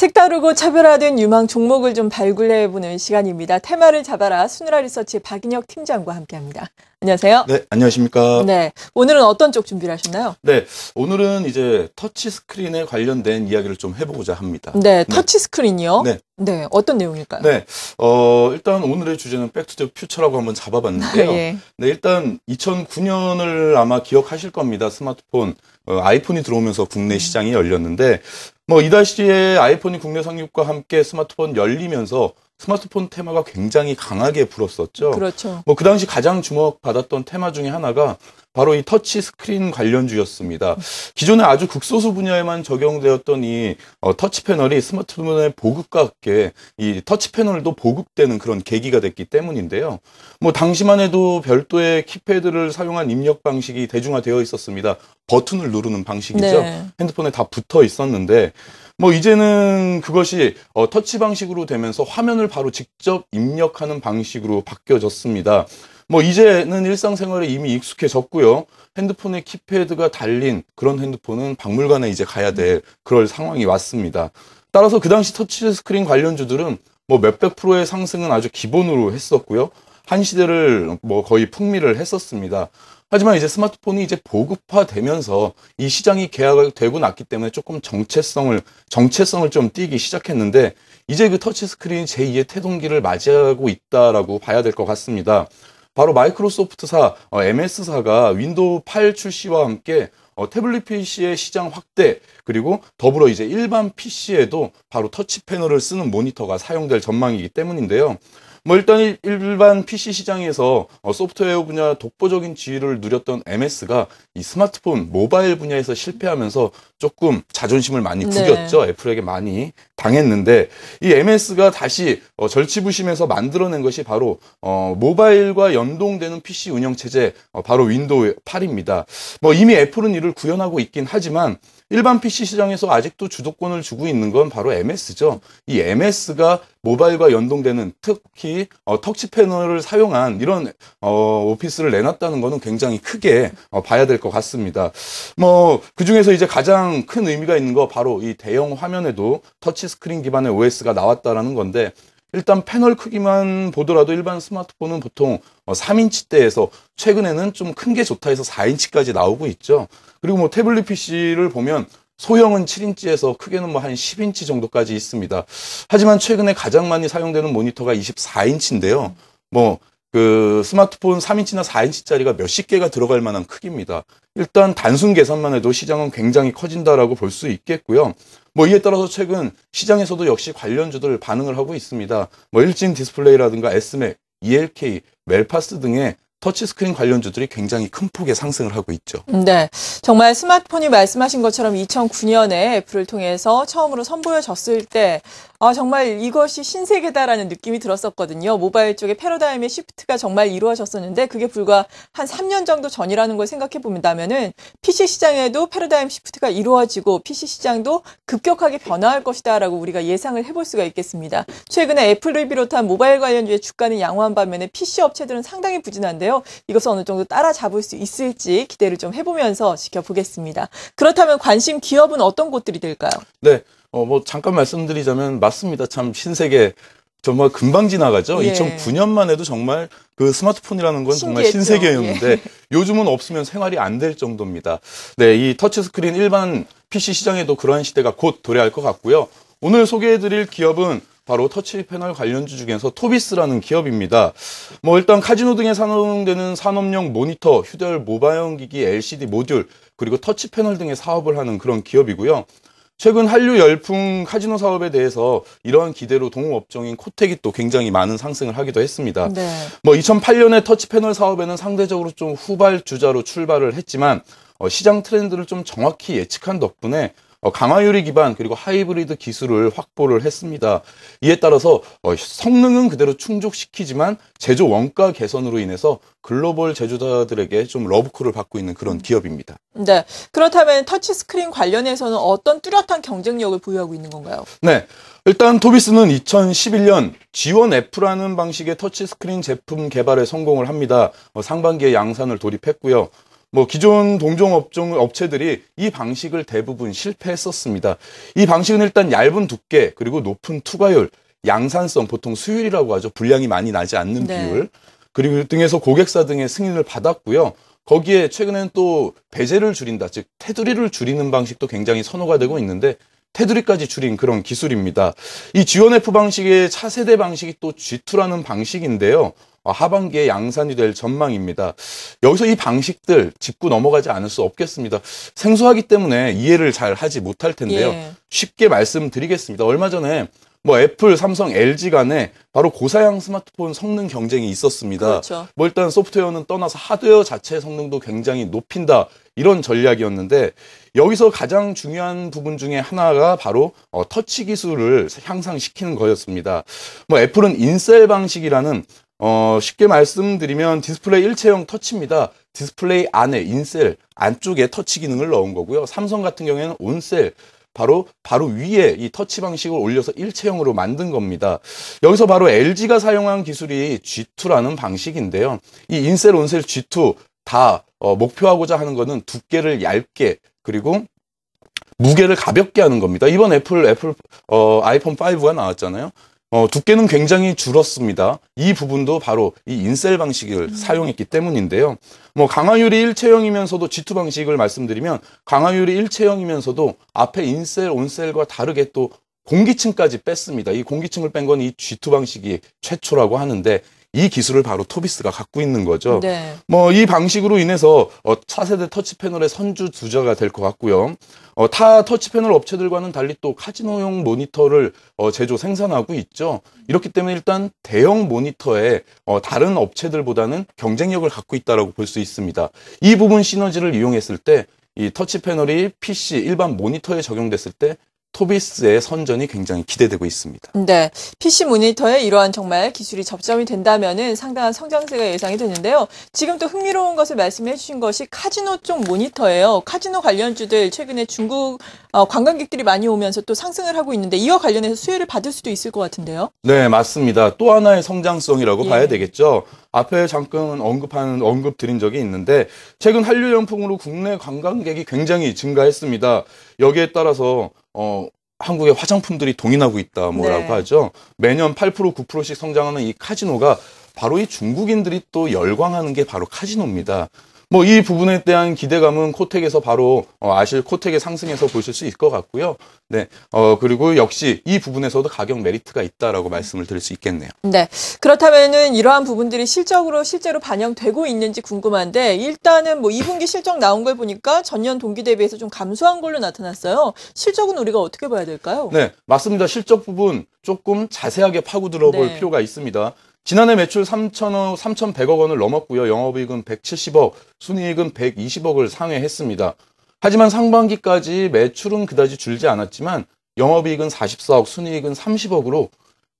색다르고 차별화된 유망 종목을 좀 발굴해보는 시간입니다. 테마를 잡아라 수누라 리서치의 박인혁 팀장과 함께합니다. 안녕하세요. 네, 안녕하십니까. 네, 오늘은 어떤 쪽 준비를 하셨나요? 네, 오늘은 이제 터치 스크린에 관련된 이야기를 좀 해보고자 합니다. 네, 터치 스크린이요? 네. 네, 어떤 내용일까요? 네, 어, 일단 오늘의 주제는 Back to the Future라고 한번 잡아봤는데요. 예. 네, 일단 2009년을 아마 기억하실 겁니다. 스마트폰, 어, 아이폰이 들어오면서 국내 시장이 열렸는데, 뭐, 이다시에 아이폰이 국내 상륙과 함께 스마트폰 열리면서 스마트폰 테마가 굉장히 강하게 불었었죠. 그렇죠. 뭐 그 당시 가장 주목받았던 테마 중에 하나가 바로 이 터치 스크린 관련주였습니다. 기존에 아주 극소수 분야에만 적용되었던 이 어, 터치 패널이 스마트폰의 보급과 함께 이 터치 패널도 보급되는 그런 계기가 됐기 때문인데요. 뭐 당시만 해도 별도의 키패드를 사용한 입력 방식이 대중화되어 있었습니다. 버튼을 누르는 방식이죠. 네. 핸드폰에 다 붙어 있었는데 뭐 이제는 그것이 어, 터치 방식으로 되면서 화면을 바로 직접 입력하는 방식으로 바뀌어졌습니다. 뭐 이제는 일상생활에 이미 익숙해졌고요. 핸드폰에 키패드가 달린 그런 핸드폰은 박물관에 이제 가야 될 그럴 상황이 왔습니다. 따라서 그 당시 터치 스크린 관련주들은 뭐 몇백 프로의 상승은 아주 기본으로 했었고요. 한 시대를 뭐 거의 풍미를 했었습니다. 하지만 이제 스마트폰이 이제 보급화되면서 이 시장이 개화되고 났기 때문에 조금 정체성을 정체성을 좀 띄기 시작했는데 이제 그 터치 스크린이 제2의 태동기를 맞이하고 있다라고 봐야 될 것 같습니다. 바로 마이크로소프트사 어, MS사가 윈도우 8 출시와 함께 어, 태블릿 PC의 시장 확대 그리고 더불어 이제 일반 PC에도 바로 터치 패널을 쓰는 모니터가 사용될 전망이기 때문인데요. 뭐 일단 일- 일반 PC 시장에서 어, 소프트웨어 분야 독보적인 지위를 누렸던 MS가 이 스마트폰 모바일 분야에서 실패하면서 조금 자존심을 많이 네. 구겼죠. 애플에게 많이 당했는데 이 MS가 다시 어, 절치부심해서 만들어낸 것이 바로 어, 모바일과 연동되는 PC 운영 체제 어, 바로 윈도우 8입니다. 뭐 이미 애플은 이를 구현하고 있긴 하지만 일반 PC 시장에서 아직도 주도권을 쥐고 있는 건 바로 MS죠. 이 MS가 모바일과 연동되는 특히 어, 터치 패널을 사용한 이런 어, 오피스를 내놨다는 거는 굉장히 크게 어, 봐야 될 것 같습니다. 뭐 그 중에서 이제 가장 큰 의미가 있는 거 바로 이 대형 화면에도 터치 스크린 기반의 OS가 나왔다라는 건데 일단 패널 크기만 보더라도 일반 스마트폰은 보통 3인치대에서 최근에는 좀 큰 게 좋다 해서 4인치까지 나오고 있죠. 그리고 뭐 태블릿 PC를 보면 소형은 7인치에서 크게는 뭐 한 10인치 정도까지 있습니다. 하지만 최근에 가장 많이 사용되는 모니터가 24인치인데요. 뭐 그 스마트폰 3인치나 4인치짜리가 몇십 개가 들어갈 만한 크기입니다. 일단 단순 계산만 해도 시장은 굉장히 커진다라고 볼 수 있겠고요. 뭐 이에 따라서 최근 시장에서도 역시 관련주들 반응을 하고 있습니다. 뭐 일진 디스플레이라든가 에스맥, ELK, 멜파스 등의 터치 스크린 관련주들이 굉장히 큰 폭의 상승을 하고 있죠. 네, 정말 스마트폰이 말씀하신 것처럼 2009년에 애플을 통해서 처음으로 선보여졌을 때, 아, 정말 이것이 신세계다라는 느낌이 들었었거든요. 모바일 쪽에 패러다임의 시프트가 정말 이루어졌었는데, 그게 불과 한 3년 정도 전이라는 걸 생각해 본다면은, PC 시장에도 패러다임 시프트가 이루어지고, PC 시장도 급격하게 변화할 것이다라고 우리가 예상을 해볼 수가 있겠습니다. 최근에 애플을 비롯한 모바일 관련주의 주가는 양호한 반면에 PC 업체들은 상당히 부진한데요. 이것을 어느 정도 따라잡을 수 있을지 기대를 좀 해보면서 지켜보겠습니다. 그렇다면 관심 기업은 어떤 곳들이 될까요? 네, 어, 뭐 잠깐 말씀드리자면 맞습니다. 참 신세계 정말 금방 지나가죠. 예. 2009년만 해도 정말 그 스마트폰이라는 건 정말 신기했죠. 예. 신세계였는데 요즘은 없으면 생활이 안 될 정도입니다. 네, 이 터치 스크린 일반 PC 시장에도 그러한 시대가 곧 도래할 것 같고요. 오늘 소개해드릴 기업은 바로 터치 패널 관련주 중에서 토비스라는 기업입니다. 뭐 일단 카지노 등에 사용되는 산업용 모니터, 휴대용 모바일 기기, LCD 모듈, 그리고 터치 패널 등의 사업을 하는 그런 기업이고요. 최근 한류 열풍 카지노 사업에 대해서 이러한 기대로 동업종인 코텍이 또 굉장히 많은 상승을 하기도 했습니다. 네. 뭐 2008년에 터치 패널 사업에는 상대적으로 좀 후발주자로 출발을 했지만 어, 시장 트렌드를 좀 정확히 예측한 덕분에 어, 강화유리 기반 그리고 하이브리드 기술을 확보를 했습니다. 이에 따라서 어, 성능은 그대로 충족시키지만 제조 원가 개선으로 인해서 글로벌 제조자들에게 좀 러브콜을 받고 있는 그런 기업입니다. 네. 그렇다면 터치 스크린 관련해서는 어떤 뚜렷한 경쟁력을 보유하고 있는 건가요? 네. 일단 토비스는 2011년 G1F라는 방식의 터치스크린 제품 개발에 성공을 합니다. 어, 상반기에 양산을 돌입했고요. 뭐 기존 동종 업종 업체들이 이 방식을 대부분 실패했었습니다. 이 방식은 일단 얇은 두께 그리고 높은 투과율, 양산성 보통 수율이라고 하죠. 분량이 많이 나지 않는 네. 비율 그리고 등에서 고객사 등의 승인을 받았고요. 거기에 최근에는 또 배제를 줄인다, 즉 테두리를 줄이는 방식도 굉장히 선호가 되고 있는데 테두리까지 줄인 그런 기술입니다. 이 G1F 방식의 차세대 방식이 또 G2라는 방식인데요. 어, 하반기에 양산이 될 전망입니다. 여기서 이 방식들 짚고 넘어가지 않을 수 없겠습니다. 생소하기 때문에 이해를 잘 하지 못할 텐데요. 예. 쉽게 말씀드리겠습니다. 얼마 전에 뭐 애플, 삼성, LG 간에 바로 고사양 스마트폰 성능 경쟁이 있었습니다. 그렇죠. 뭐 일단 소프트웨어는 떠나서 하드웨어 자체의 성능도 굉장히 높인다 이런 전략이었는데 여기서 가장 중요한 부분 중에 하나가 바로 어, 터치 기술을 향상시키는 거였습니다. 뭐 애플은 in-cell 방식이라는 어, 쉽게 말씀드리면 디스플레이 일체형 터치입니다. 디스플레이 안에 in-cell 안쪽에 터치 기능을 넣은 거고요. 삼성 같은 경우에는 on-cell 바로 바로 위에 이 터치 방식을 올려서 일체형으로 만든 겁니다. 여기서 바로 LG가 사용한 기술이 G2라는 방식인데요. 이 in-cell, on-cell, G2 다 어, 목표하고자 하는 거는 두께를 얇게 그리고 무게를 가볍게 하는 겁니다. 이번 애플 애플 어, 아이폰 5가 나왔잖아요. 어, 두께는 굉장히 줄었습니다. 이 부분도 바로 이 in-cell 방식을 사용했기 때문인데요. 뭐 강화유리 일체형이면서도 G2 방식을 말씀드리면 강화유리 일체형이면서도 앞에 in-cell, on-cell과 다르게 또 공기층까지 뺐습니다. 이 공기층을 뺀 건 이 G2 방식이 최초라고 하는데 이 기술을 바로 토비스가 갖고 있는 거죠. 네. 뭐이 방식으로 인해서 어, 차세대 터치 패널의 선주 주자가 될 것 같고요. 어, 타 터치 패널 업체들과는 달리 또 카지노용 모니터를 어, 제조 생산하고 있죠. 이렇기 때문에 일단 대형 모니터에 어, 다른 업체들보다는 경쟁력을 갖고 있다라고 볼 수 있습니다. 이 부분 시너지를 이용했을 때 이 터치 패널이 PC 일반 모니터에 적용됐을 때 토비스의 선전이 굉장히 기대되고 있습니다. 네. PC 모니터에 이러한 정말 기술이 접점이 된다면은 상당한 성장세가 예상이 되는데요. 지금 또 흥미로운 것을 말씀해 주신 것이 카지노 쪽 모니터예요. 카지노 관련주들 최근에 중국 어, 관광객들이 많이 오면서 또 상승을 하고 있는데 이와 관련해서 수혜를 받을 수도 있을 것 같은데요. 네, 맞습니다. 또 하나의 성장성이라고 예. 봐야 되겠죠. 앞에 잠깐 언급한 언급 드린 적이 있는데 최근 한류 연풍으로 국내 관광객이 굉장히 증가했습니다. 여기에 따라서 어 한국의 화장품들이 동인하고 있다 뭐라고 네. 하죠. 매년 8% 9%씩 성장하는 이 카지노가 바로 이 중국인들이 또 열광하는 게 바로 카지노입니다. 뭐 이 부분에 대한 기대감은 코텍에서 바로 어, 아실 코텍의 상승에서 보실 수 있을 것 같고요. 네, 어 그리고 역시 이 부분에서도 가격 메리트가 있다라고 말씀을 드릴 수 있겠네요. 네. 그렇다면은 이러한 부분들이 실적으로 실제로 반영되고 있는지 궁금한데 일단은 뭐 2분기 실적 나온 걸 보니까 전년 동기 대비해서 좀 감소한 걸로 나타났어요. 실적은 우리가 어떻게 봐야 될까요? 네, 맞습니다. 실적 부분 조금 자세하게 파고 들어볼 네. 필요가 있습니다. 지난해 매출 3천억, 3,100억 원을 넘었고요. 영업이익은 170억, 순이익은 120억을 상회했습니다. 하지만 상반기까지 매출은 그다지 줄지 않았지만 영업이익은 44억, 순이익은 30억으로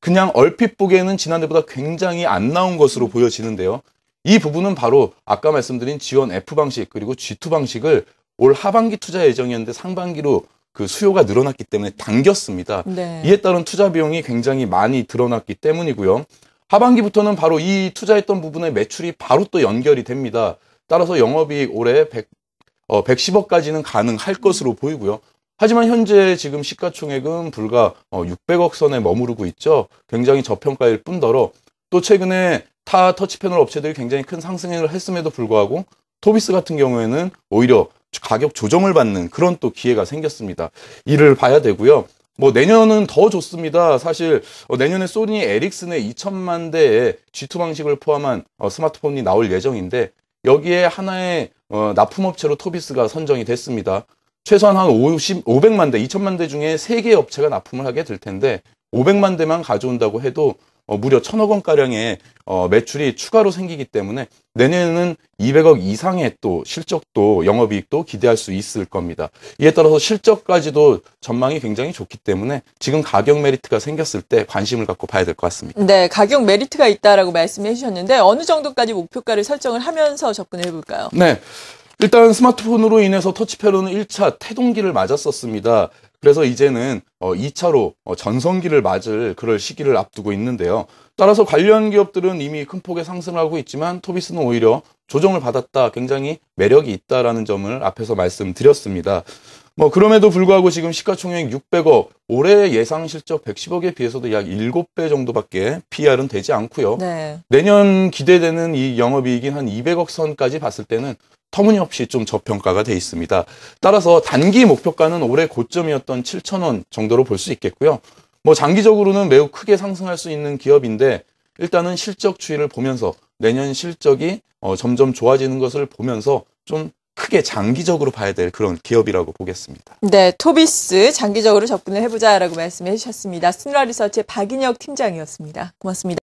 그냥 얼핏 보기에는 지난해보다 굉장히 안 나온 것으로 보여지는데요. 이 부분은 바로 아까 말씀드린 지원 F 방식 그리고 G2 방식을 올 하반기 투자 예정이었는데 상반기로 그 수요가 늘어났기 때문에 당겼습니다. 네. 이에 따른 투자 비용이 굉장히 많이 드러났기 때문이고요. 하반기부터는 바로 이 투자했던 부분의 매출이 바로 또 연결이 됩니다. 따라서 영업이익 올해 100, 어, 110억까지는 가능할 것으로 보이고요. 하지만 현재 지금 시가총액은 불과 어, 600억 선에 머무르고 있죠. 굉장히 저평가일 뿐더러 또 최근에 타 터치 패널 업체들이 굉장히 큰 상승을 했음에도 불구하고 토비스 같은 경우에는 오히려 가격 조정을 받는 그런 또 기회가 생겼습니다. 이를 봐야 되고요. 뭐 내년은 더 좋습니다. 사실 어, 내년에 소니 에릭슨의 2천만 대의 G2 방식을 포함한 어, 스마트폰이 나올 예정인데 여기에 하나의 어, 납품업체로 토비스가 선정이 됐습니다. 최소한 한 50, 500만 대, 2천만 대 중에 3개 업체가 납품을 하게 될 텐데 500만 대만 가져온다고 해도 어, 무려 1천억 원가량의 어, 매출이 추가로 생기기 때문에 내년에는 200억 이상의 또 실적도 영업이익도 기대할 수 있을 겁니다. 이에 따라서 실적까지도 전망이 굉장히 좋기 때문에 지금 가격 메리트가 생겼을 때 관심을 갖고 봐야 될 것 같습니다. 네, 가격 메리트가 있다라고 말씀해 주셨는데 어느 정도까지 목표가를 설정을 하면서 접근해 볼까요? 네. 일단 스마트폰으로 인해서 터치패드는 1차 태동기를 맞았었습니다. 그래서 이제는 어, 2차로 어, 전성기를 맞을 그럴 시기를 앞두고 있는데요. 따라서 관련 기업들은 이미 큰 폭의 상승을 하고 있지만 토비스는 오히려 조정을 받았다, 굉장히 매력이 있다라는 점을 앞에서 말씀드렸습니다. 뭐 그럼에도 불구하고 지금 시가총액 600억, 올해 예상 실적 110억에 비해서도 약 7배 정도밖에 PR은 되지 않고요. 네. 내년 기대되는 이 영업이익인 한 200억 선까지 봤을 때는 터무니없이 좀 저평가가 돼 있습니다. 따라서 단기 목표가는 올해 고점이었던 7,000원 정도로 볼 수 있겠고요. 뭐 장기적으로는 매우 크게 상승할 수 있는 기업인데 일단은 실적 추이를 보면서 내년 실적이 어, 점점 좋아지는 것을 보면서 좀 크게 장기적으로 봐야 될 그런 기업이라고 보겠습니다. 네, 토비스 장기적으로 접근을 해보자라고 말씀해 주셨습니다. 스누라 리서치의 박인혁 팀장이었습니다. 고맙습니다.